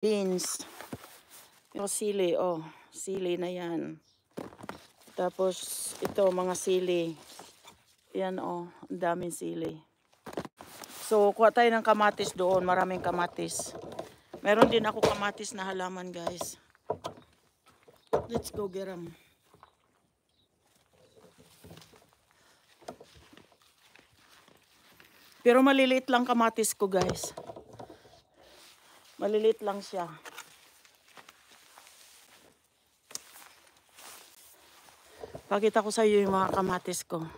beans. Yung sili, oh. Sili na yan. Tapos, ito, mga sili. Yan, oh. Ang daming sili. So, kuha tayo ng kamatis doon. Maraming kamatis. Meron din ako kamatis na halaman, guys. Let's go get 'em. Pero maliliit lang kamatis ko, guys. Maliliit lang siya. Pakita ko sa iyo yung mga kamatis ko.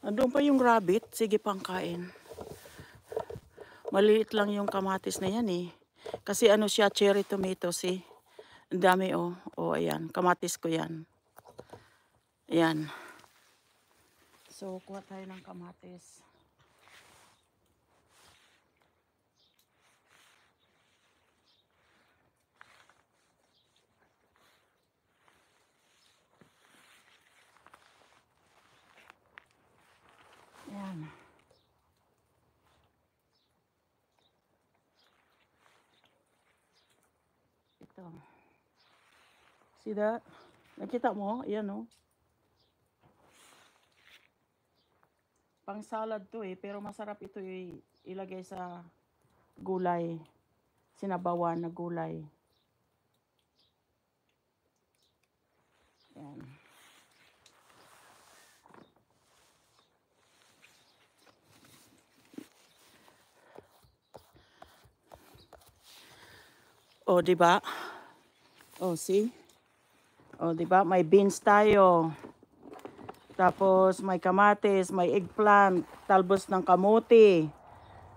Andun pa yung rabbit. Sige pang kain. Maliit lang yung kamatis na yan eh. Kasi ano siya, cherry tomatoes eh. Ang dami oh. Oh, ayan. Kamatis ko yan. Ayan. So, kuha tayo ng kamatis. Ayan. Ito. See that? Nakita mo? Ayan oh. Pang salad to eh, pero masarap ito eh, ilagay sa gulay. Sinabawan na gulay. Ayan. Oh, di ba? Oh, see? Oh, di ba? May beans tayo. Tapos may kamatis, may eggplant, talbos ng kamote.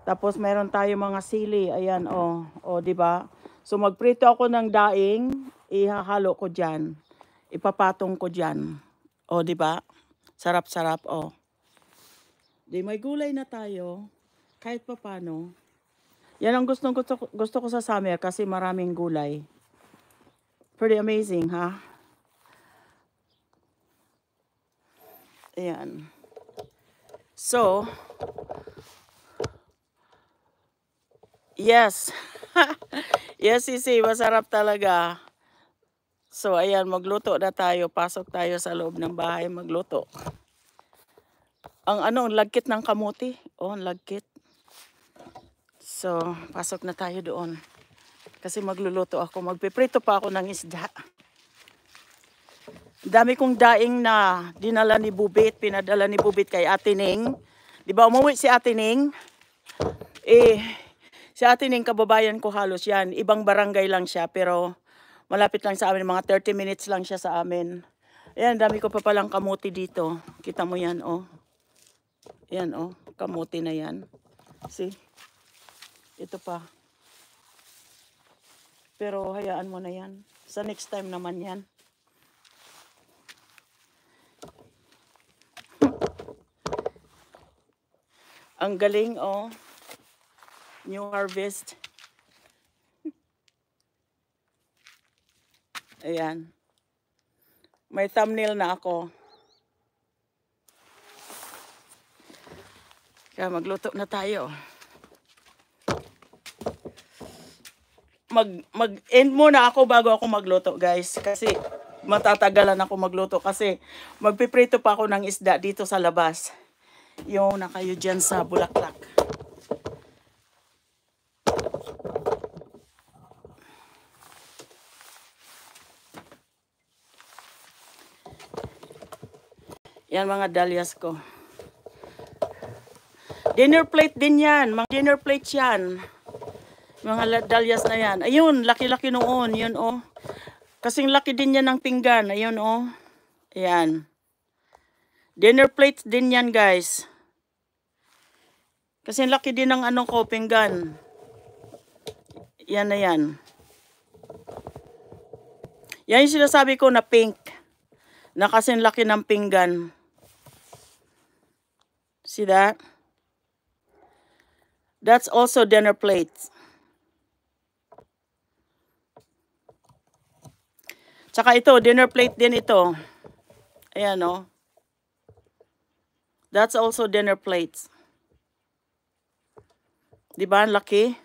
Tapos meron tayo mga sili. Ayan, oh. Oh, di ba? So magprito ako ng daing, ihahalo ko diyan. Ipapatong ko diyan. Oh, di ba? Sarap-sarap, oh. Di may gulay na tayo. Kahit papano. Yan ang gusto, gusto, gusto ko sa summer kasi maraming gulay. Pretty amazing, ha? Ayan. So, yes. yes, sisi, masarap talaga. So, ayan, magluto na tayo. Pasok tayo sa loob ng bahay, magluto. Ang ano, lagkit ng kamuti. Oh, lagkit. So, pasok na tayo doon. Kasi magluluto ako. Magpiprito pa ako ng isda. Dami kong daing na dinala ni Bubit, pinadala ni Bubit kay Ate Ning. Di ba umuwi si Ate Ning? Eh, si Ate Ning, kababayan ko halos yan. Ibang barangay lang siya, pero malapit lang sa amin. Mga 30 minutes lang siya sa amin. Ayan, dami ko pa palang kamuti dito. Kita mo yan, oh. Yan, oh. Kamuti na yan. See? Ito pa. Pero hayaan mo na yan. Sa next time naman yan. Ang galing, oh. New harvest. Ayan. May thumbnail na ako. Kaya magluto na tayo. Mag, mag-end muna ako bago ako magluto, guys. Kasi matatagalan ako magluto. Kasi magpiprito pa ako ng isda dito sa labas. Yung nakayo dyan sa bulaklak. Yan mga dahlias ko. Dinner plate din yan. Mga dinner plate yan. Mga dahlias na yan. Ayun, laki-laki noon. Yun, oh. Kasing laki din yan ng pinggan. Ayun, oh. Ayan. Dinner plates din yan, guys. Kasing laki din ng ano ko, pinggan. Yan na yan. Yan yung sinasabi ko na pink. Na kasing laki ng pinggan. See that? That's also dinner plates. Tsaka ito, dinner plate din ito. Ayan, oh. That's also dinner plates. Di ba? Ang laki.